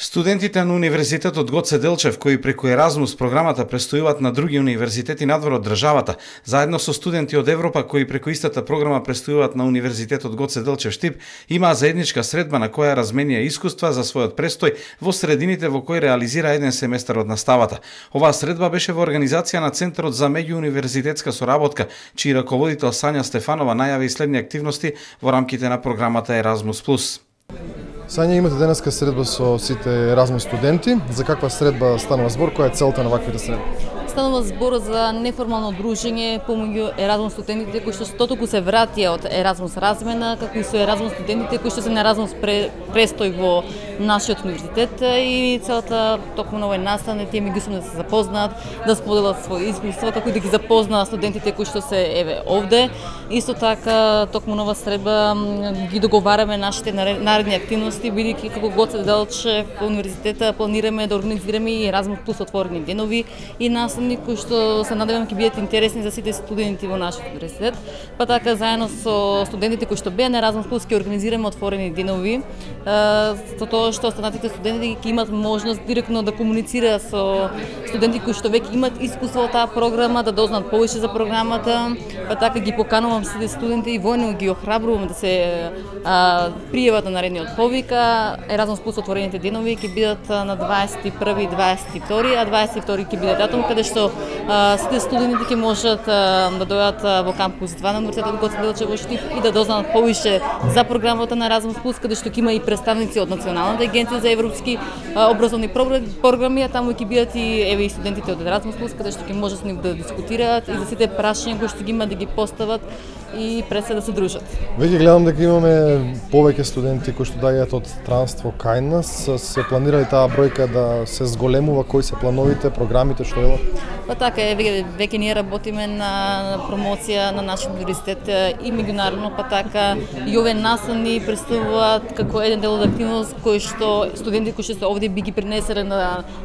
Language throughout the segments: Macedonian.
Студентите на Универзитетот Гоце Делчев, кои преку Еразмус програмата престојуваат на други универзитети надвор од државата, заедно со студенти од Европа кои преку истата програма престојуваат на Универзитетот Гоце Делчев Штип, имаа заедничка средба на која разменија искуства за својот престој во средините во кои реализира еден семестар од наставата. Оваа средба беше во организација на Центарот за меѓууниверзитетска соработка, чиј раководител Сања Стефанова најави следни активности во рамките на програмата Еразмус Плюс. Сања имате денеска средба со сите Еразмус студенти. За каква средба станува збор? Која е целта на ваквите средби? Станува збор за неформално дружење помеѓу Еразмус студентите кои што стотоку се вратија од Еразмус размена, како и со Еразмус студентите кои што се на Еразмус престој во нашиот универзитет и целата токму на овој настан е тие меѓусебно да се запознаат, да споделат своји искуства, како и да ги запознаат студентите кои што се еве овде. Исто така токму нова среба ги договараме нашите наредни активности бидејќи како Гоце Делчев универзитета планираме да организираме и Еразмус плюс отворени денови и настани програми кои што се надевам ќе бидат интересни за сите студенти во нашиот университет. Па така заедно со студентите кои што беа на Еразмус Плюс ќе организираме отворени денови со тоа што останатите студенти ќе имат можност директно да комуницираат со студенти кои што веќе имат искуство во таа програма, да дознаат повеќе за програмата. Па така ги поканувам сите студенти и воено ги охрабрувам да се а, пријават на наредниот повика. Еразмус Плюс отворените денови ќе бидат на 21 и 22, а 22 ќе биде датум каде што што сите студенти ќе можат да дојдат во кампус 2 на Универзитетот Гоце Делчев во Штип и да дознаат повише за програмата на Erasmus Plus, каде што ќе има и представници од Националната агенција за европски образовни програми, а таму ќе бидат и еве и студентите од Erasmus Plus, каде што ќе можат с нив да дискутираат и за сите прашања кои што ги има да ги постават и пред се да се дружат. Веќе гледам дека имаме повеќе студенти кои што дајат од странство кај нас. Се планира ли таа бројка да се зголемува, кои се плановите, програмите што велат? Па така е, веќе, веќе ние работиме на промоција на нашиот универзитет и меѓународно, па така и овие настани представуваат како еден дел од активност кој што студенти кои што се овде би ги пренеселе на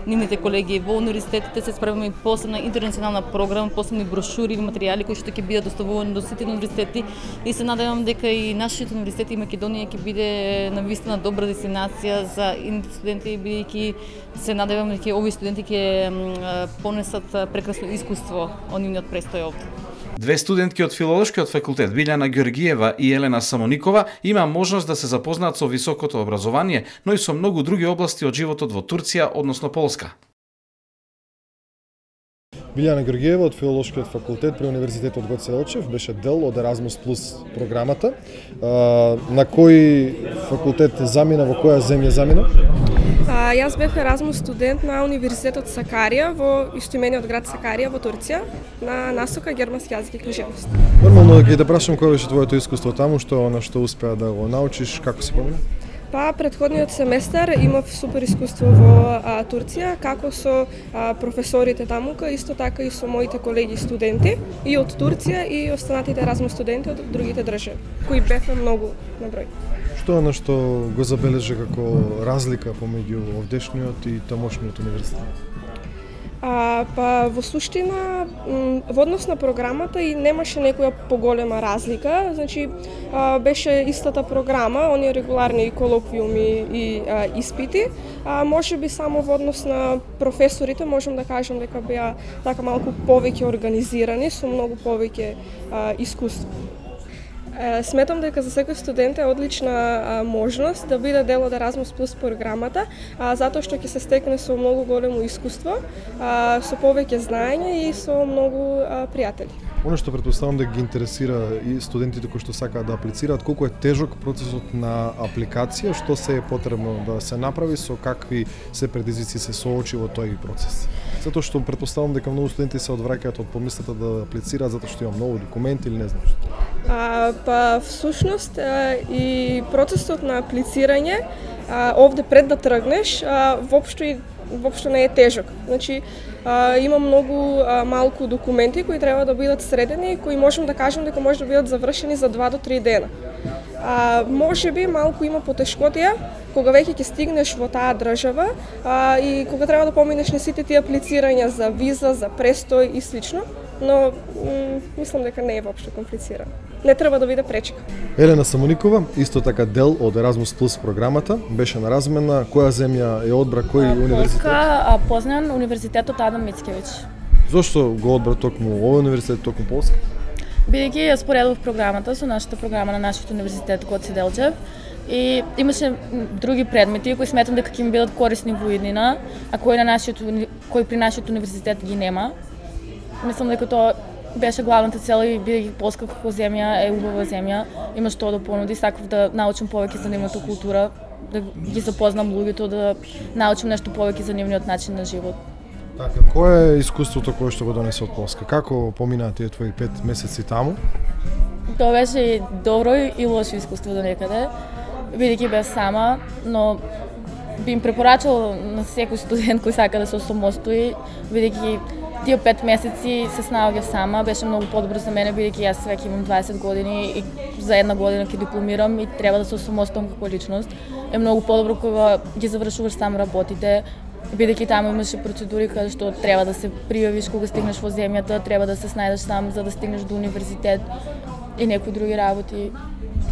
нивните колеги во универзитетите, се справиме и посебна интернационална програма, посебни брошури и материјали кои што ќе бидат доставувани до сите универзитети. И се надевам дека и нашиот универзитет и Македонија ќе биде навистина добра дестинација за студенти бидејќи се надевам дека овие студенти ќе понесат прекрасно искуство од нивниот престој овде. Две студентки од филолошкиот факултет Билјана Георгиева и Елена Самоникова има можност да се запознаат со високото образование, но и со многу други области од животот во Турција, односно Полска. Билјана Георгиева од филолошкиот факултет при Универзитетот Гоце Делчев беше дел од Erasmus Plus програмата. На кој факултет замина, во која земја замина? А, јас бев Еразмус студент на Универзитетот Сакарија во истоимениот град Сакарија во Турција на насока германски јазик и книжевност. Нормално да ќе те прашам кој беше твоето искуство таму, што на што успеа да го научиш, како се помина? Па, предходниот семестар имав супер искуство во а, Турција, како со а, професорите тамука, исто така и со моите колеги студенти и од Турција и останатите Еразмус студенти од другите држави, кои бевме многу на број. Тоа на што го забележа како разлика помеѓу овдешниот и тамошниот универзитет? А, па во суштина во однос на програмата и немаше некоја поголема разлика, значи а, беше истата програма, оние регуларни колоквиуми и а, испити, а може би само во однос на професорите можам да кажам дека беа така малку повеќе организирани со многу повеќе а, искуство. Сметам дека за секој студент е одлична можност да биде дел од Erasmus Plus програмата, затоа што ќе се стекне со многу големо искуство, со повеќе знаење и со многу пријатели. Оно што предпоставам дека ги интересира и студентите кои што сакаат да аплицираат, колку е тежок процесот на апликација, што се е потребно да се направи, со какви се предизвици се соочи во тој процес. Затоа што предпоставам дека многу студенти се одвраќаат од помислата да аплицираат затоа што има многу документи или не знам што. А, па всушност а, и процесот на аплицирање а, овде пред да тргнеш, а, воопшто и воопшто не е тежок. Значи, а, има многу а, малку документи кои треба да бидат средени и кои можем да кажем дека може да бидат завршени за 2 до 3 дена. А, може би малку има потешкотија кога веќе ќе стигнеш во таа држава а, и кога треба да поминеш на сите тие аплицирања за виза, за престој и слично, но мислам дека не е воопшто комплицирано. не треба да биде пречка. Елена Самоникова, исто така дел од Erasmus Plus програмата, беше на размена. Која земја е одбра, кој универзитет? Полска, а, Познан, Универзитетот Адам Мицкевич. Зошто го одбра токму овој универзитет, токму Полска? Бидејќи ја споредов програмата со нашата програма на нашиот универзитет Гоце Делчев и имаше други предмети кои сметам дека ќе ми бидат корисни во иднина, а кои на нашиот кои при нашиот универзитет ги нема. Мислам дека тоа беше главната цел и бидејќи Полска како земја е убава земја, има што да понуди, сакав да научам повеќе за нивната култура, да ги запознам луѓето, да научам нешто повеќе за нивниот начин на живот. Така, кое е искуството кое што го донесе од Полска? Како поминаа тие твои пет месеци таму? Тоа беше и добро и лошо искуство до некаде, бидејќи бев сама, но би им препорачал на секој студент кој сака да се осамостои, бидејќи тие пет месеци се снаоѓа сама, беше многу подобро за мене, бидејќи јас веќе имам 20 години и за една година ќе дипломирам и треба да се осамостоам како личност. Е многу подобро кога ги завршуваш сам работите, бидејќи таму имаше процедури каде што треба да се пријавиш кога стигнеш во земјата, треба да се снајдеш сам за да стигнеш до универзитет и некои други работи.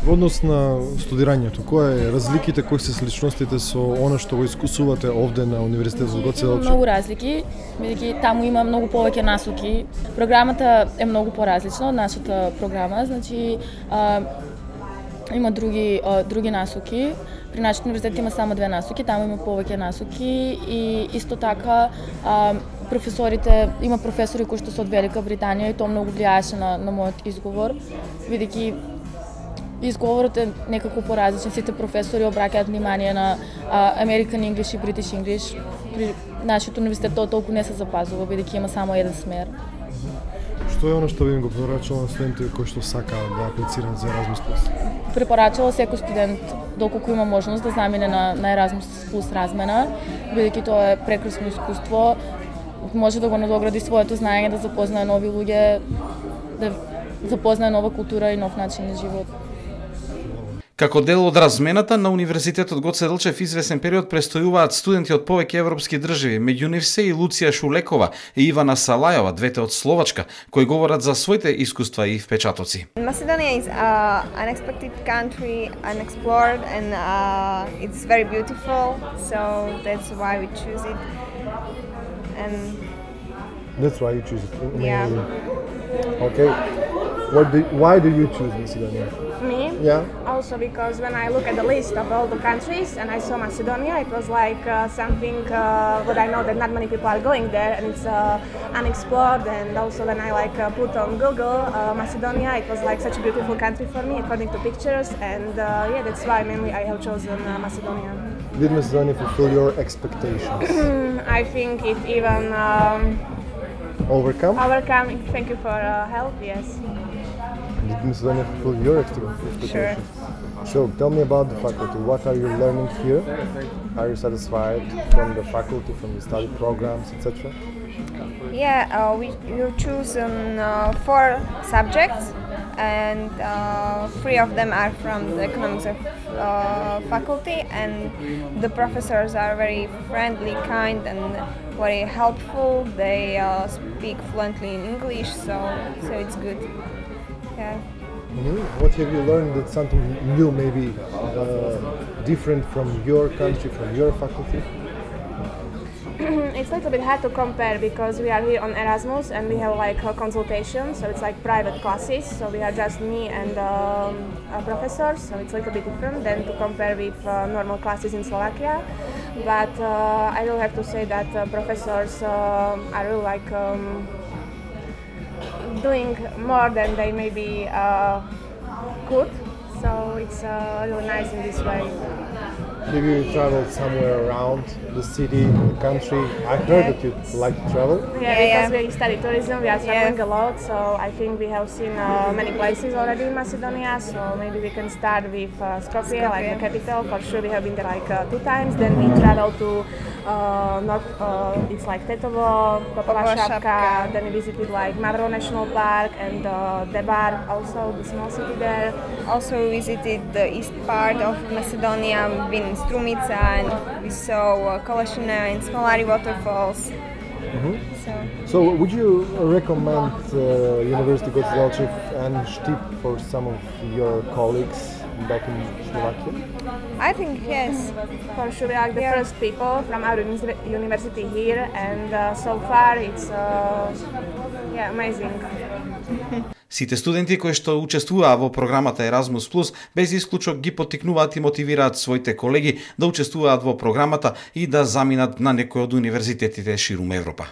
Во однос на студирањето, кои е разликите, кои се сличностите со она што го искусувате овде на Универзитетот Гоце Делчев? Многу разлики, бидејќи таму има многу повеќе насоки. Програмата е многу поразлична од нашата програма, значи а, има други а, други насоки. При нашиот универзитет има само две насоки, таму има повеќе насоки и исто така а, професорите, има професори кои што се од Велика Британија и тоа многу влијаеше на, на мојот изговор, бидејќи изговорот е некако поразличен. Сите професори обраќаат внимание на а, American English и British English. При нашиот универзитет тоа толку не се запазува, бидејќи има само еден смер. Што е оно што би им го препорачал на студентите кои што сакаат да аплицираат за Erasmus Plus? Препорачала секој студент доколку има можност да замине на, на Erasmus Plus размена, бидејќи тоа е прекрасно искуство, може да го надогради своето знаење, да запознае нови луѓе, да запознае нова култура и нов начин на живот. Како дел од размената на Универзитетот Гоце Делчев извесен период престојуваат студенти од повеќе европски држави, меѓу нив се и Луција Шулекова и Ивана Салајова, двете од Словачка, кои говорат за своите искуства и впечатоци. Macedonia is uh, unexpected country, unexplored, and uh, it's very beautiful. So that's why we choose it. And That's why you choose it. Yeah. Okay. What do, why do you choose Macedonia? Me? Yeah. Also because when I look at the list of all the countries and I saw Macedonia, it was like uh, something uh, that I know that not many people are going there and it's uh, unexplored. And also when I like uh, put on Google uh, Macedonia, it was like such a beautiful country for me according to pictures. And uh, yeah, that's why mainly I have chosen uh, Macedonia. Did Macedonia fulfill your expectations? I think it even um, Overcome? overcome. Thank you for uh, help. Yes. Did Macedonia fulfill your expe- expectations? So tell me about the faculty. What are you learning here? Are you satisfied from the faculty, from the study programs, etc.? yeah, uh, we you chosen uh, four subjects, and uh, three of them are from the economics of uh, faculty, and the professors are very friendly, kind, and very helpful. They uh, speak fluently in English, so so it's good. Yeah. What have you learned that's something new, maybe uh, different from your country, from your faculty? it's a little bit hard to compare because we are here on Erasmus and we have like a consultation, so it's like private classes. So we are just me and um, a professor, so it's a little bit different than to compare with uh, normal classes in Slovakia. But uh, I will have to say that uh, professors um are really like um, doing more than they maybe uh, could. So it's uh, really nice in this way. Have you traveled somewhere around the city, the country? I heard that you like to travel. Yeah, Yeah, because we study tourism, we are traveling Yeah. a lot, so I think we have seen uh, many places already in Macedonia. So maybe we can start with uh, Skopje, like the capital. For sure, we have been there like uh, two times. Then we travel to uh, north. Uh, it's like Tetovo, Popova Popova Šapka. Šapka. Then we visited like Mavro National Park and uh, Debar, also the small city there. Also we visited the east part of Macedonia, we've been in Strumica and we saw uh, Kolašina and Smalari waterfalls. So So, would you recommend uh, University Goce Delchev and STIP for some of your colleagues back in Slovakia? I think yes. For sure, we are the Yeah. first people from our university here, and uh, so far it's uh, yeah amazing. Сите студенти кои што учествуваа во програмата Erasmus Plus без исклучок ги поттикнуваат и мотивираат своите колеги да учествуваат во програмата и да заминат на некој од универзитетите ширум Европа.